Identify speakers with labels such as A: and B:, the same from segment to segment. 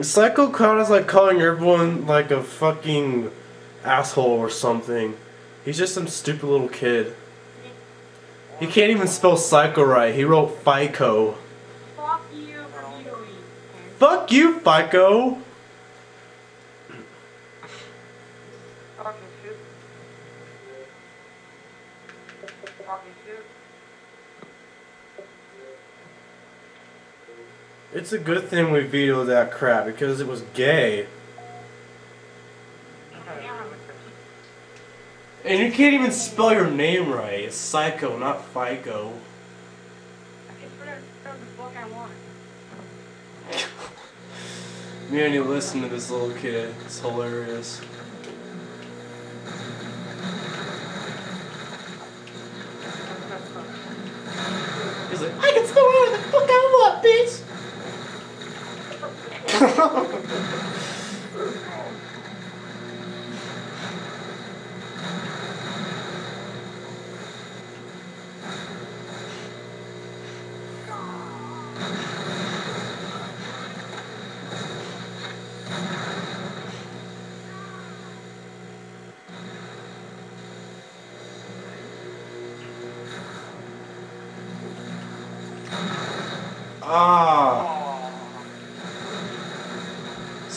A: Psycho Clown is like calling everyone like a fucking asshole or something. He's just some stupid little kid. He can't even spell psycho right. He wrote FICO.
B: Fuck you.
A: Fuck you, FICO! It's a good thing we vetoed that crap because it was gay. And you can't even spell your name right. It's Psycho, not FICO.
B: It's whatever the fuck I want.
A: Man, you listen to this little kid. It's hilarious. He's like, I can spell whatever the fuck I want, bitch! Ah.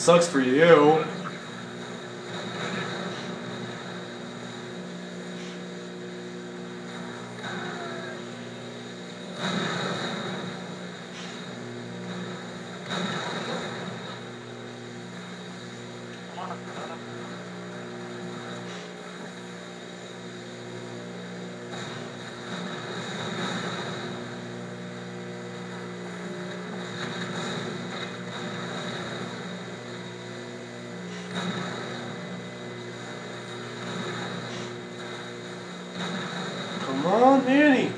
A: Sucks for you. Come on, Manny.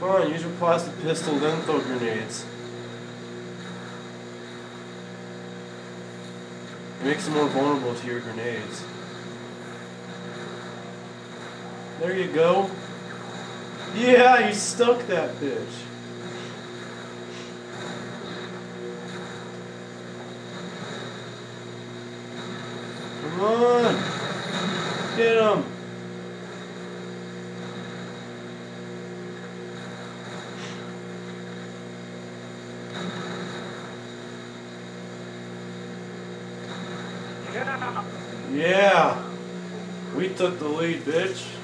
A: Come on, use your plasma pistol, then throw grenades. It makes them more vulnerable to your grenades. There you go. Yeah, you stuck that bitch. Come on. Get him.
B: Yeah.
A: Yeah. We took the lead, bitch.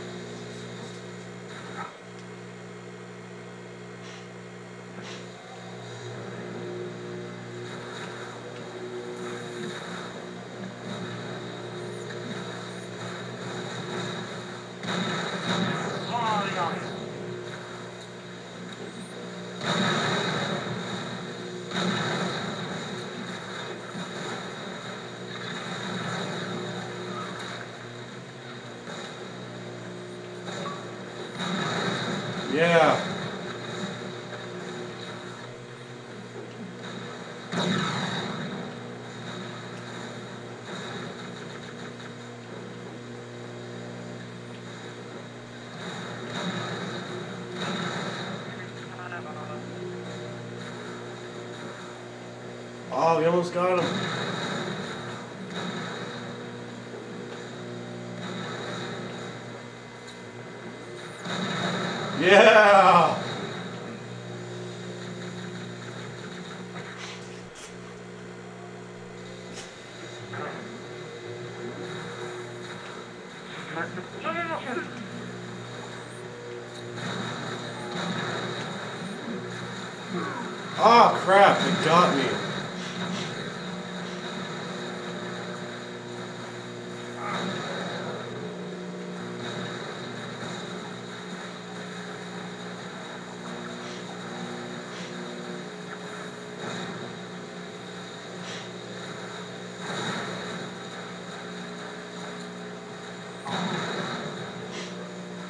B: Yeah.
A: Oh, we almost got him. Yeah. Ah, crap! It got me.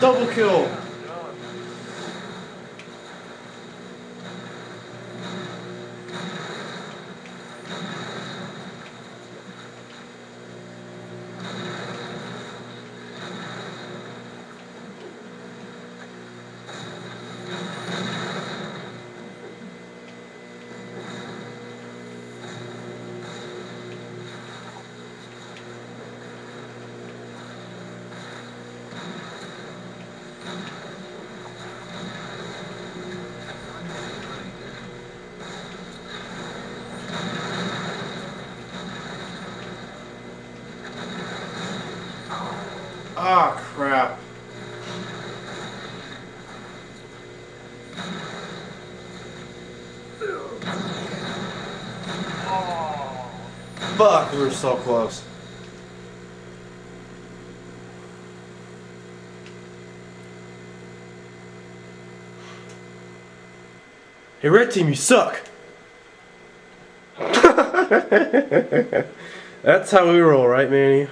A: Double kill. Ah, crap. Fuck, we were so close. Hey, red team, you suck. That's how we roll, right, Manny?